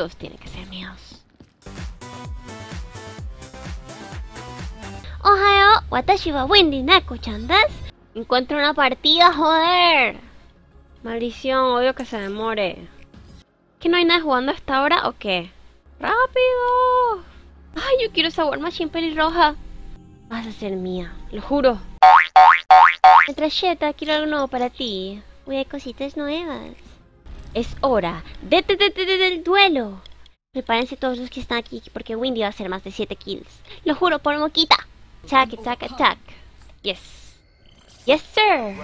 Todos tienen que ser míos. Ohio, watashi wa Wendy Nako-chan Encuentro una partida, joder. Maldición, odio que se demore. ¿Que no hay nada jugando hasta ahora o qué? ¡Rápido! Ay, yo quiero esa War Machine pelirroja. Vas a ser mía, lo juro. Metralleta, quiero algo nuevo para ti. Uy, hay cositas nuevas. Es hora de, de, de, de- del duelo. Prepárense todos los que están aquí porque Windy va a hacer más de 7 kills. Lo juro por moquita. Attack, attack, attack. Yes. Yes, sir.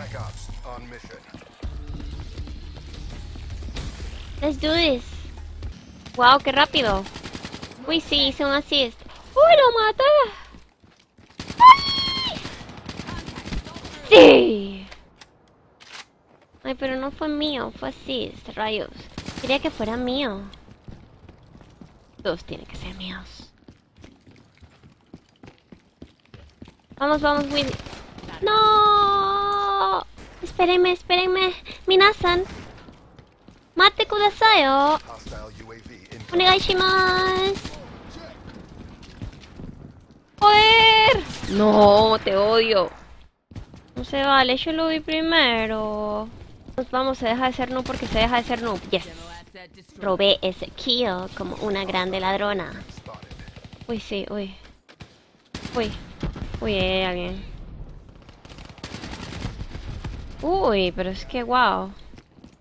Let's do this. Wow, qué rápido. Uy, sí, hice un assist. ¡Uy, lo maté! ¡Ay! ¡Sí! Ay, pero no fue mío, fue assist, rayos. Quería que fuera mío. Todos tienen que ser míos. Vamos, vamos, Winnie. ¡No! Espérenme, espérenme. Minasan. Mate kudasai. Onegai shimasu. ¡Joder! No, te odio. No se vale, yo lo vi primero. Vamos, se deja de ser noob porque se deja de ser noob. Yes. Robé ese kill como una grande ladrona. Uy, sí, uy. Uy. Uy, hay alguien. Uy, pero es que wow.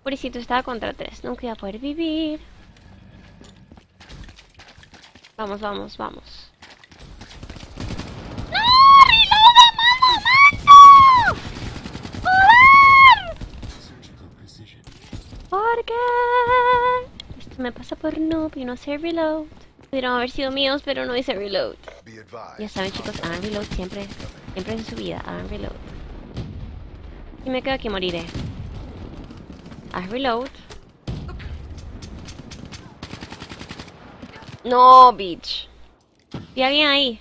Pobrecito estaba contra tres. Nunca iba a poder vivir. Vamos, vamos, vamos. ¡No! ¡Reload, mano! ¡Marco! ¡Joder! ¿Por qué? Esto me pasa por noob y no hacer reload. Pudieron haber sido míos, pero no hice reload. Ya saben chicos, hagan reload siempre, siempre en su vida, hagan reload. Y me quedo aquí moriré. Haz reload. No, bitch. Vi a alguien ahí.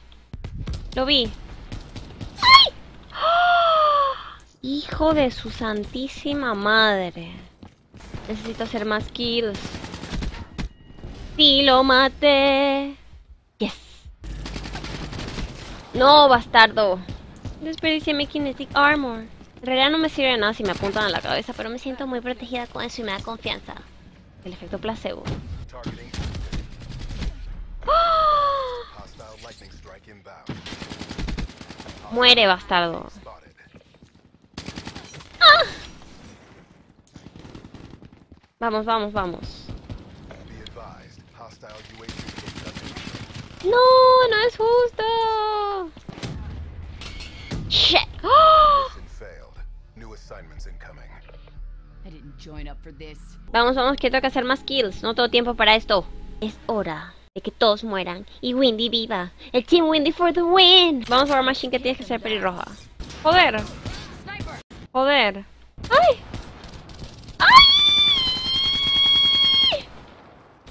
Lo vi. ¡Ay! ¡Ah! Hijo de su santísima madre. Necesito hacer más kills. Sí, lo maté. Yes. No, bastardo. Desperdicié mi kinetic armor. En realidad no me sirve de nada si me apuntan a la cabeza, pero me siento muy protegida con eso y me da confianza. El efecto placebo. ¡Ah! Muere, bastardo. Spotted. Vamos, vamos, vamos. No, no es justo. Shit. Vamos, vamos, que tengo que hacer más kills. No tengo tiempo para esto. Es hora de que todos mueran y Windy viva. El Team Windy for the win. Vamos a ver Machine que tienes que ser pelirroja. Joder. Joder. ¡Ay!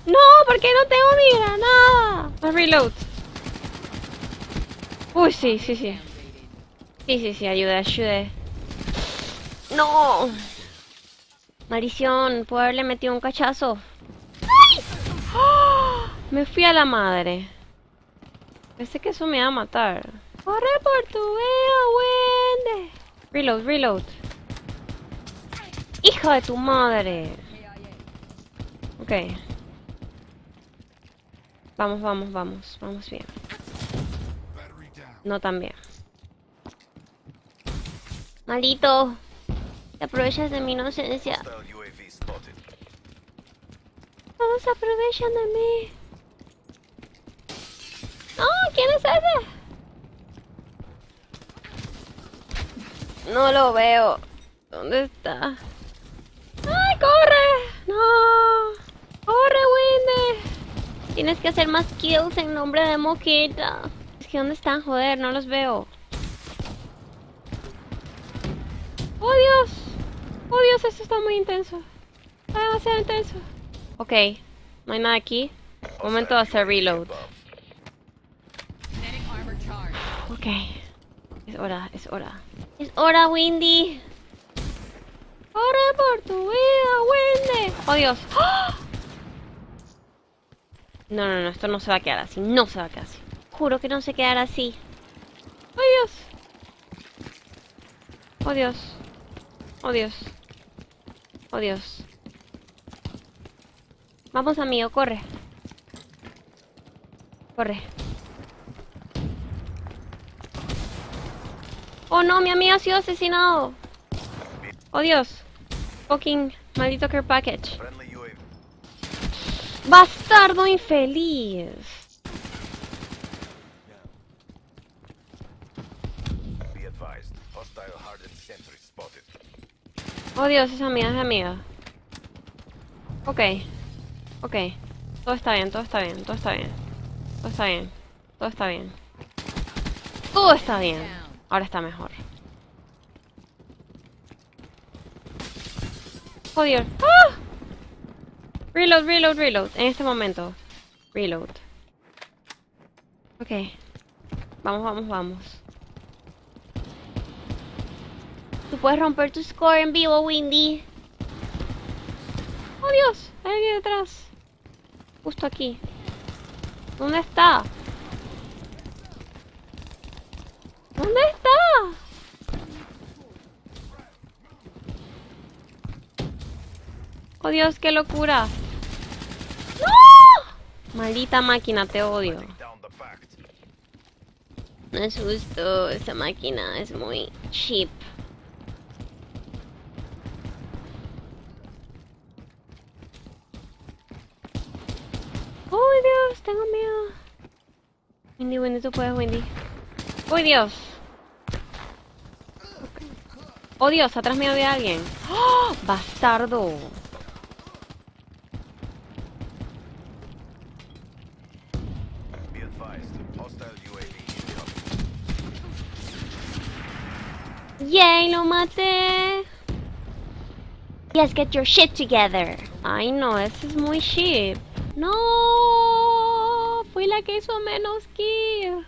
No, porque no tengo mi granada. Reload. Uy, sí, sí, sí. Sí, sí, sí, ayude, ayude. No. Maldición, puedo haberle metido un cachazo. ¡Ay! Me fui a la madre. Pensé que eso me iba a matar. Corre por tu vida, Wendy. Reload, reload. Hija de tu madre. Ok. Vamos, vamos, vamos. Vamos bien. No tan bien. Maldito. Te aprovechas de mi inocencia. Todos aprovechan de mí. No, ¿quién es ese? No lo veo. ¿Dónde está? ¡Ay, corre! ¡No! Tienes que hacer más kills en nombre de Moquita. Es que ¿dónde están? Joder, no los veo. ¡Oh, Dios! ¡Oh, Dios! Esto está muy intenso. Está demasiado intenso. Ok, no hay nada aquí. Momento de hacer reload. Ok. Es hora, es hora. Es hora, Windy. Corre por tu vida, Windy. Oh, Dios. ¡Ah! No, no, no, esto no se va a quedar así. No se va a quedar así. Juro que no se quedará así. ¡Oh, Dios! ¡Oh, Dios! ¡Oh, Dios! ¡Oh, Dios! Vamos, amigo, corre. Corre. ¡Oh, no! Mi amigo ha sido asesinado. ¡Oh, Dios! Fucking maldito care package. ¡Bastardo infeliz! Oh Dios, esa amiga es amiga. Ok. Ok. Todo está bien, todo está bien, todo está bien. Todo está bien. Todo está bien. Todo está bien. Ahora está mejor. Dios. ¡Ah! Reload, reload, reload. En este momento. Reload. Ok. Vamos, vamos, vamos. Tú puedes romper tu score en vivo, Windy. Oh Dios, hay alguien detrás. Justo aquí. ¿Dónde está? ¿Dónde está? Oh Dios, qué locura. Maldita máquina, te odio. No es justo, esta máquina es muy cheap. ¡Uy, Dios! Tengo miedo. Wendy, Wendy, tú puedes, Wendy. ¡Uy, Dios! ¡Oh, Dios! Atrás mío había alguien. ¡Oh! ¡Bastardo! ¡Yay! ¡Lo maté! Yes, get your shit together. Ay, no, eso es muy shit. No, fui la que hizo menos kill.